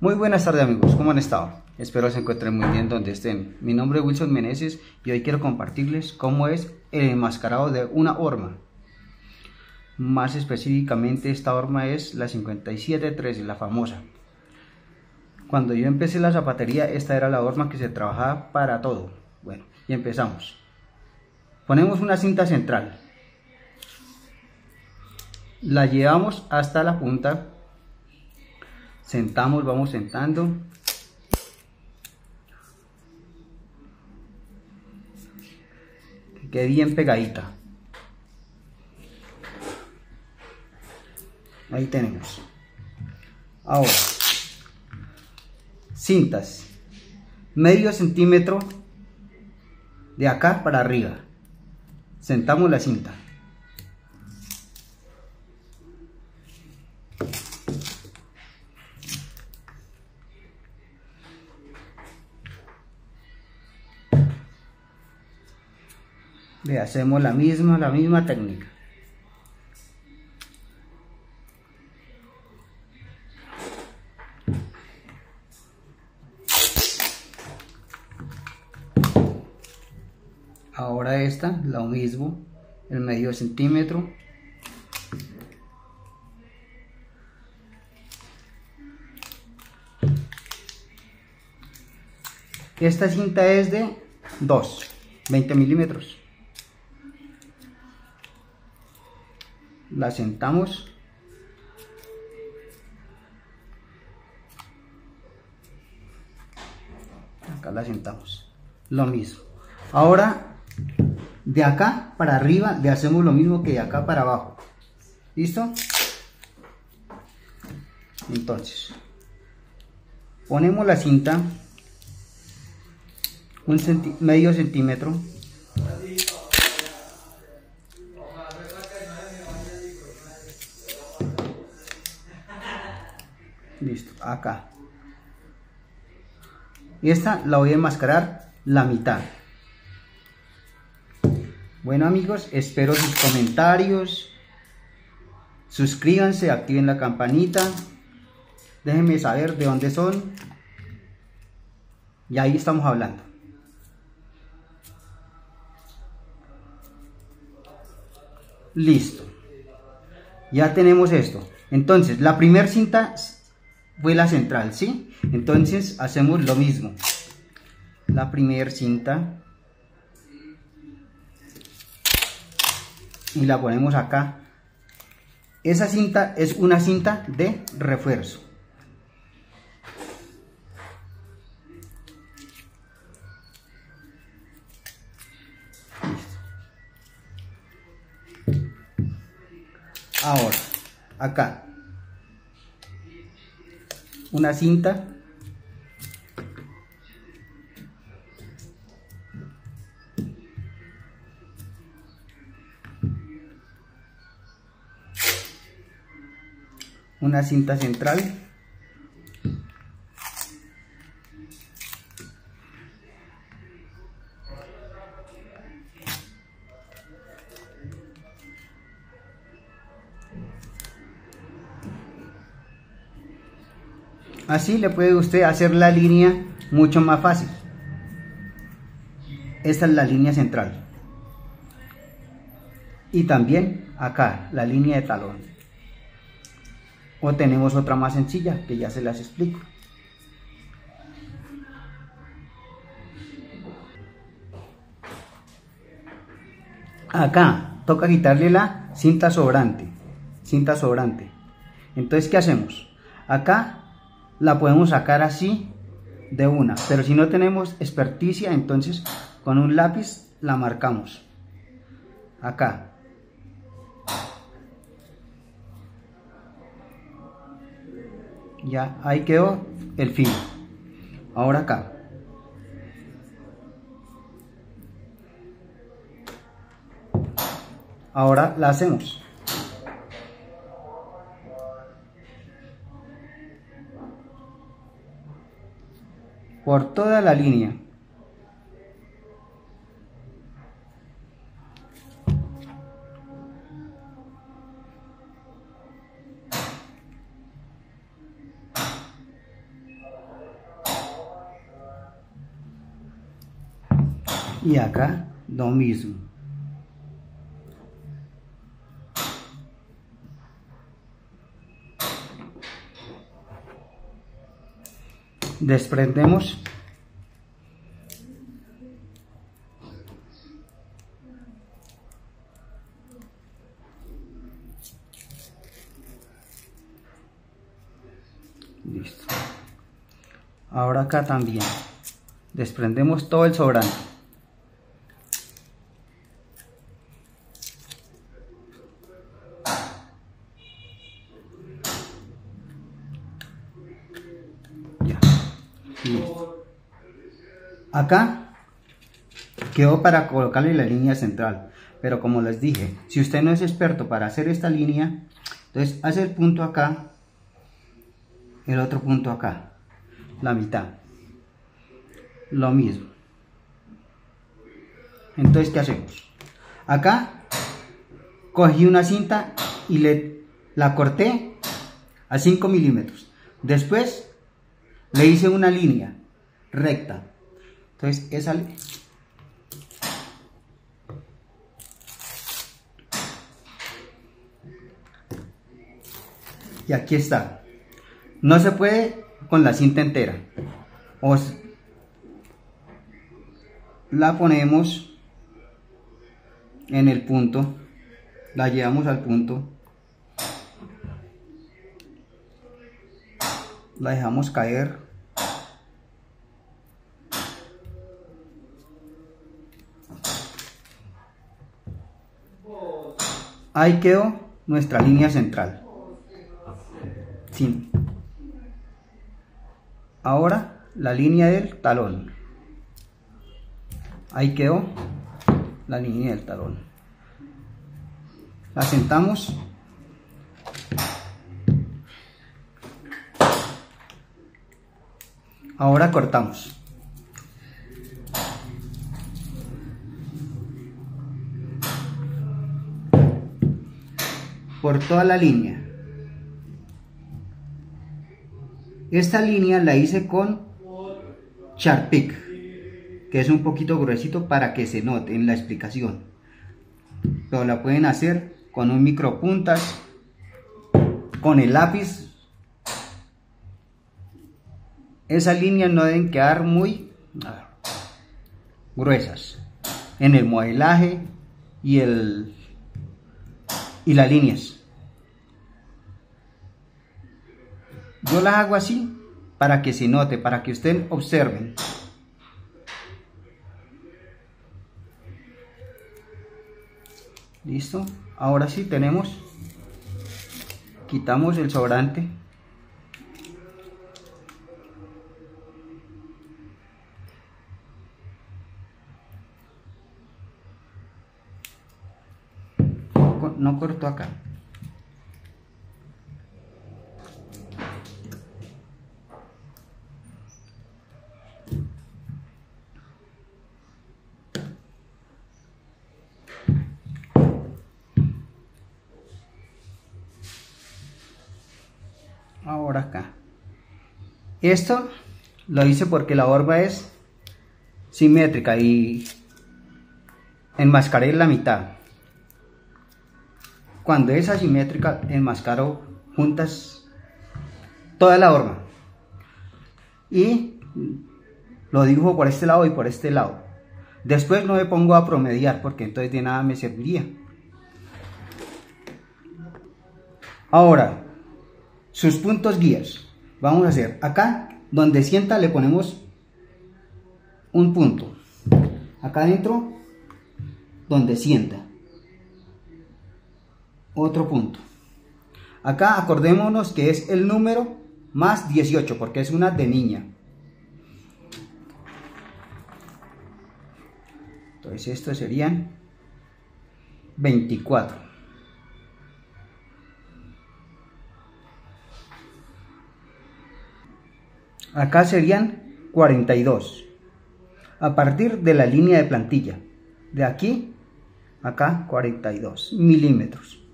Muy buenas tardes amigos, ¿cómo han estado? Espero se encuentren muy bien donde estén. Mi nombre es Wilson Meneses y hoy quiero compartirles cómo es el enmascarado de una horma. Más específicamente esta horma es la 5713, la famosa. Cuando yo empecé la zapatería esta era la horma que se trabajaba para todo. Bueno, y empezamos. Ponemos una cinta central. La llevamos hasta la punta sentamos, vamos sentando. Que quede bien pegadita. Ahí tenemos. Ahora, cintas. Medio centímetro de acá para arriba. Sentamos la cinta. Le hacemos la misma, la misma técnica. Ahora esta, lo mismo, el medio centímetro. Esta cinta es de 2, 20 milímetros. La sentamos. Acá la sentamos. Lo mismo. Ahora de acá para arriba le hacemos lo mismo que de acá para abajo. Listo entonces ponemos la cinta un medio centímetro listo acá. Y esta la voy a enmascarar la mitad. Bueno amigos espero sus comentarios. Suscríbanse activen la campanita. Déjenme saber de dónde son. Y ahí estamos hablando. Listo. Ya tenemos esto. Entonces la primera cinta fue la central, ¿sí? Entonces hacemos lo mismo. La primera cinta. Y la ponemos acá. Esa cinta es una cinta de refuerzo. Ahora, acá una cinta. Una cinta central Así le puede usted hacer la línea mucho más fácil. Esta es la línea central. Y también acá, la línea de talón. O tenemos otra más sencilla, que ya se las explico. Acá toca quitarle la cinta sobrante. Cinta sobrante. Entonces, ¿qué hacemos? Acá la podemos sacar así de una. Pero si no tenemos experticia, entonces con un lápiz la marcamos. Acá. Ya, ahí quedó el filo. Ahora acá. Ahora la hacemos. por toda la línea. y acá, lo mismo. Desprendemos. Listo. Ahora acá también. Desprendemos todo el sobrante Acá quedó para colocarle la línea central. Pero como les dije, si usted no es experto para hacer esta línea, entonces hace el punto acá, el otro punto acá, la mitad. Lo mismo. Entonces, ¿qué hacemos? Acá cogí una cinta y le, la corté a 5 milímetros. Después le hice una línea recta entonces, esa... Y aquí está. No se puede con la cinta entera. Os la ponemos en el punto, la llevamos al punto, la dejamos caer Ahí quedó nuestra línea central. Sí. Ahora la línea del talón. Ahí quedó la línea del talón. La sentamos. Ahora cortamos. Por toda la línea. Esta línea la hice con Sharpik, que es un poquito gruesito para que se note en la explicación. Pero la pueden hacer con un micropuntas, con el lápiz. Esas líneas no deben quedar muy gruesas en el modelaje y el y las líneas. Yo las hago así para que se note, para que ustedes observen. Listo. Ahora sí tenemos. Quitamos el sobrante. No corto acá. ahora acá esto lo hice porque la borba es simétrica y enmascaré la mitad cuando es asimétrica enmascaro juntas toda la horma y lo dibujo por este lado y por este lado después no me pongo a promediar porque entonces de nada me serviría ahora sus puntos guías. Vamos a hacer acá, donde sienta le ponemos un punto. Acá adentro, donde sienta. Otro punto. Acá acordémonos que es el número más 18, porque es una de niña. Entonces estos serían 24. Acá serían 42. A partir de la línea de plantilla. De aquí, acá 42 milímetros.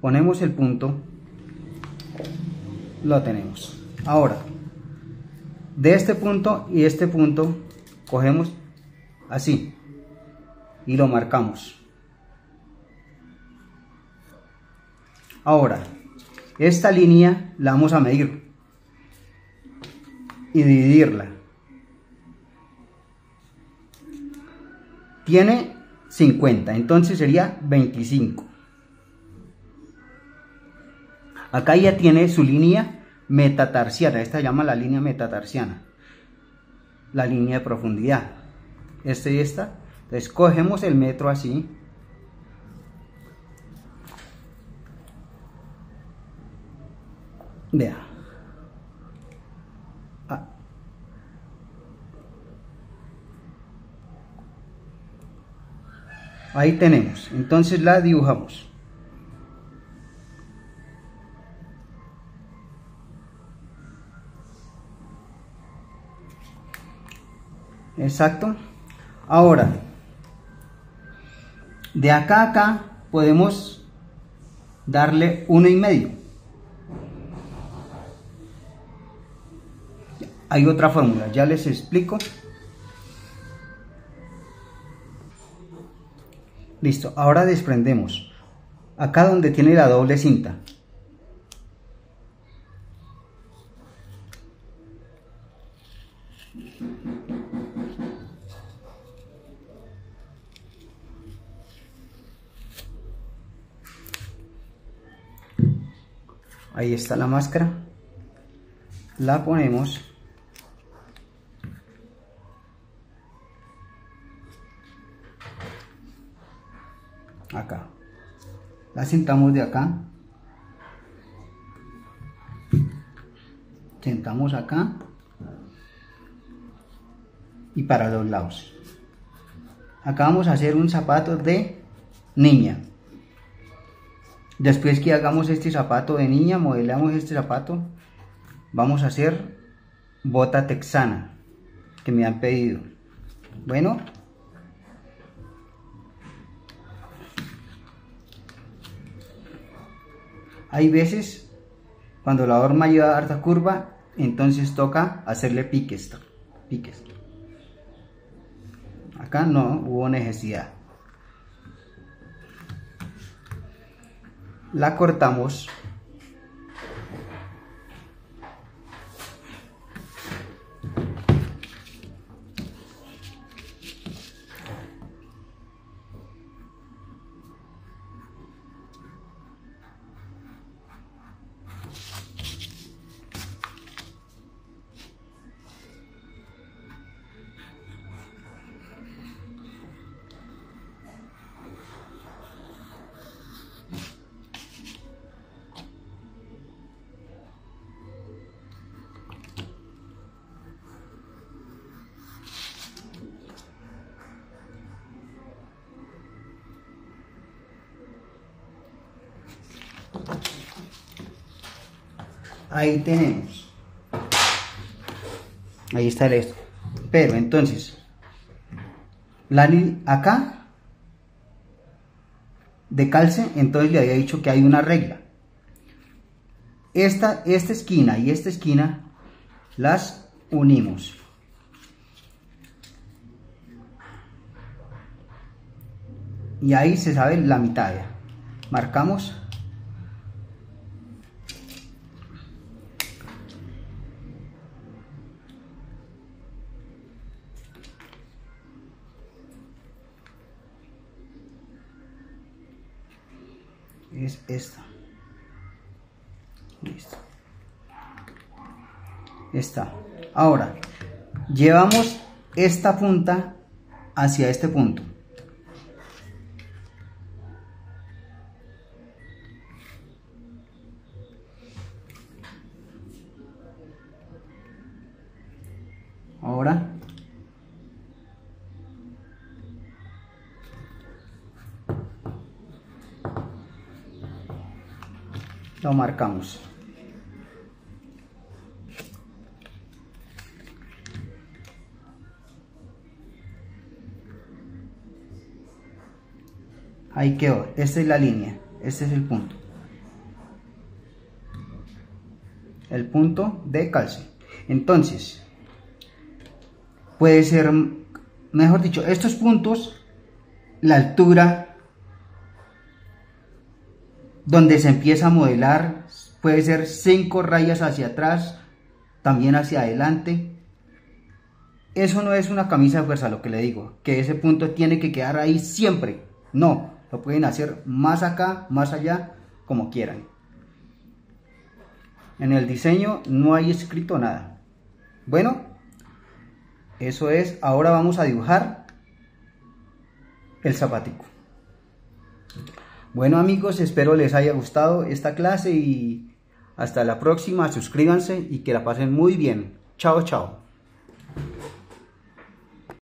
Ponemos el punto. Lo tenemos. Ahora, de este punto y este punto, cogemos así. y lo marcamos. Ahora, esta línea la vamos a medir y dividirla. Tiene 50, entonces sería 25. Acá ya tiene su línea metatarsiana, esta se llama la línea metatarsiana, la línea de profundidad. Este y esta, entonces cogemos el metro así, vea, ah. ahí tenemos, entonces la dibujamos. Exacto. Ahora, de acá a acá podemos darle uno y medio. Hay otra fórmula, ya les explico. Listo, ahora desprendemos. Acá donde tiene la doble cinta. Está la máscara la ponemos acá. La sentamos de acá. Sentamos acá. Y para los lados. Acá vamos a hacer un zapato de niña Después que hagamos este zapato de niña, modelamos este zapato, vamos a hacer bota texana que me han pedido. Bueno, hay veces cuando la horma lleva harta curva, entonces toca hacerle piques, piques. Acá no hubo necesidad. La cortamos ahí tenemos. Ahí está el esto. Pero entonces la acá de calce entonces le había dicho que hay una regla. Esta, esta esquina y esta esquina las unimos. Y ahí se sabe la mitad. Marcamos es esta listo. Está. Ahora llevamos esta punta hacia este punto. Ahora lo marcamos. Ahí quedó. Esta es la línea. Este es el punto. El punto de calcio. Entonces puede ser mejor dicho estos puntos la altura donde se empieza a modelar puede ser cinco rayas hacia atrás, también hacia adelante. Eso no es una camisa de fuerza, lo que le digo, que ese punto tiene que quedar ahí siempre. No, lo pueden hacer más acá, más allá, como quieran. En el diseño no hay escrito nada. Bueno, eso es. Ahora vamos a dibujar el zapatico. Bueno amigos, espero les haya gustado esta clase y hasta la próxima. Suscríbanse y que la pasen muy bien. Chao, chao.